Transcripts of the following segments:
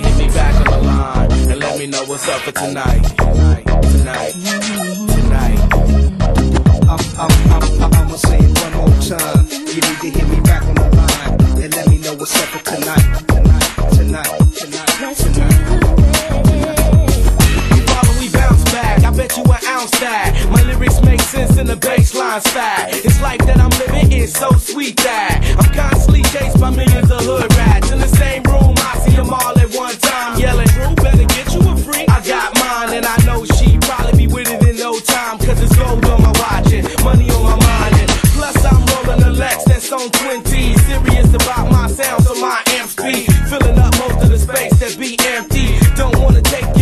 me back on the line and let me know what's up for tonight. Tonight, tonight, tonight. I'm, I'm, I'm, I'm, I'ma say it one more time. You need to hit me back on the line and let me know what's up for tonight. Tonight, tonight, tonight, tonight. You we bounce back. I bet you an ounce that my lyrics make sense in the baseline style. It's life that I'm living is so sweet that I'm constantly chased by millions of hood wanna take your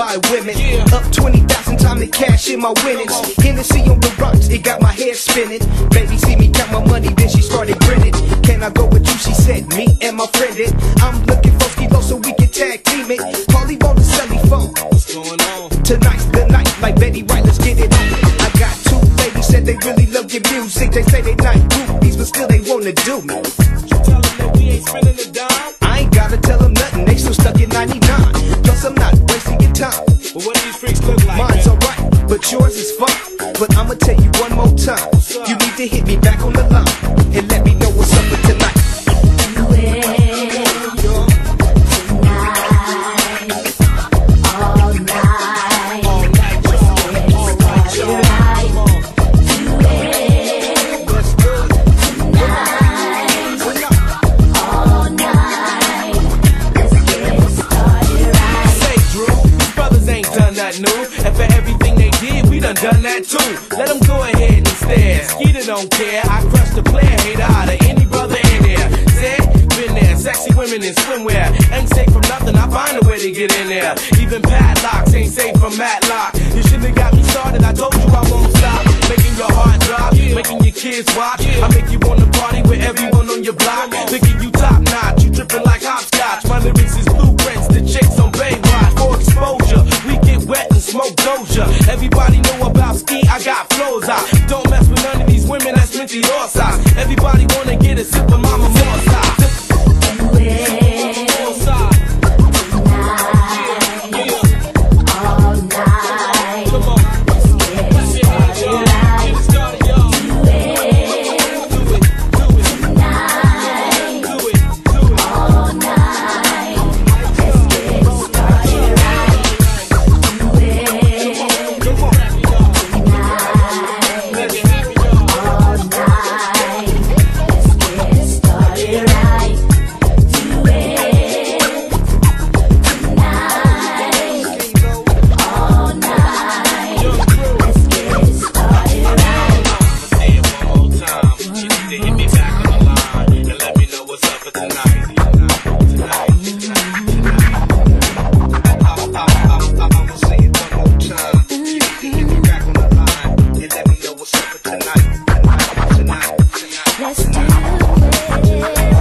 by women. Up 20,000 times to cash in my winnings. Hennessy on the rocks, it got my head spinning. Baby see me count my money, then she started grinning. Can I go with you? She said, me and my friend it. I'm looking for Skilo so we can tag team it. Paulie on the celly phone. What's going on? Tonight's the night, like Betty White, let's get it on. I got two ladies, said they really love your music. They say they not groupies, but still they wanna do me. Tell them that we ain't spending a dime. I ain't gotta tell them nothing, they still stuck in 99. Plus, I'm not but yours is fine. But I'ma tell you one more time. You need to hit me back on the line and let me done that too. Let them go ahead and stare. Skeeter don't care. I crush the player hater out of any brother in there. Said, been there. Sexy women in swimwear. Ain't safe from nothing. I find a way to get in there. Even padlocks ain't safe from Matlock. You shouldn't have got me started. I told you I won't stop. Making your heart drop. Making your kids watch. I make you wanna party with everyone on your block. Thinking you got flows out. Don't mess with none of these women that's mentioned your size. Everybody wanna get a sip of my You.